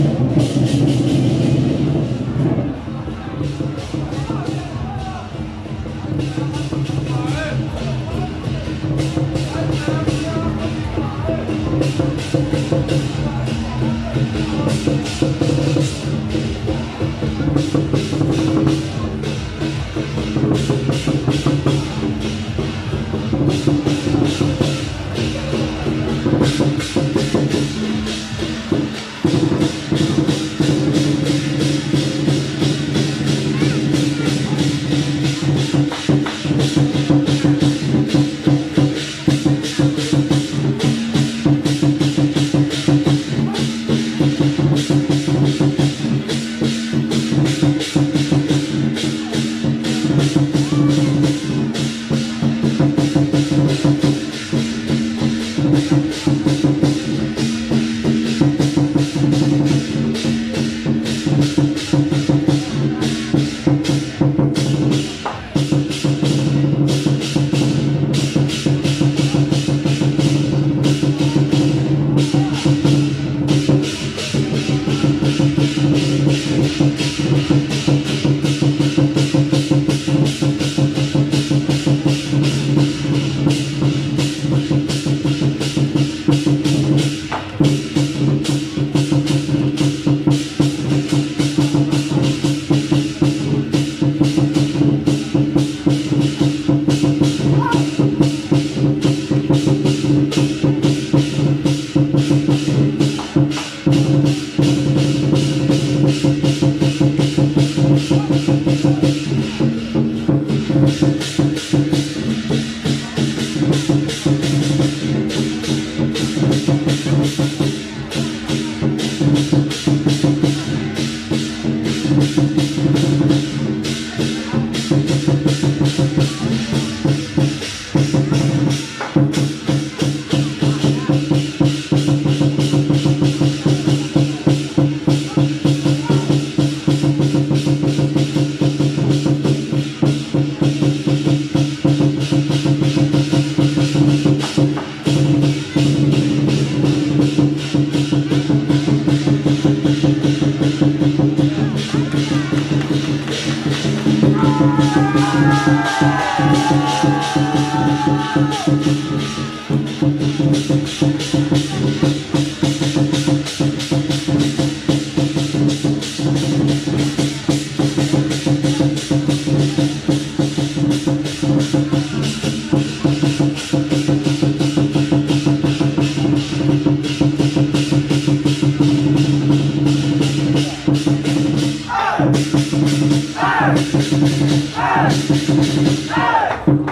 Thank Música